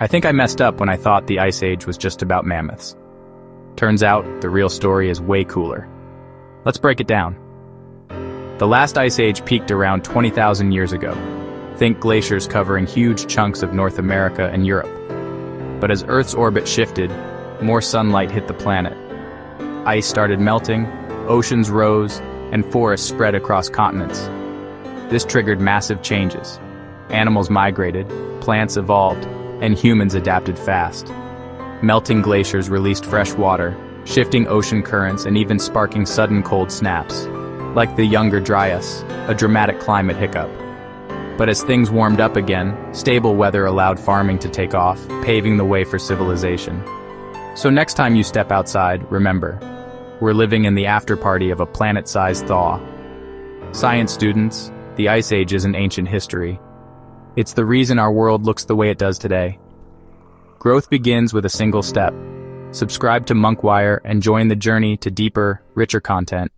I think I messed up when I thought the Ice Age was just about mammoths. Turns out, the real story is way cooler. Let's break it down. The last ice age peaked around 20,000 years ago. Think glaciers covering huge chunks of North America and Europe. But as Earth's orbit shifted, more sunlight hit the planet. Ice started melting, oceans rose, and forests spread across continents. This triggered massive changes. Animals migrated, plants evolved, and humans adapted fast. Melting glaciers released fresh water, shifting ocean currents and even sparking sudden cold snaps, like the Younger Dryas, a dramatic climate hiccup. But as things warmed up again, stable weather allowed farming to take off, paving the way for civilization. So next time you step outside, remember, we're living in the afterparty of a planet-sized thaw. Science students, the Ice Age isn't ancient history. It's the reason our world looks the way it does today. Growth begins with a single step. Subscribe to Monkwire and join the journey to deeper, richer content.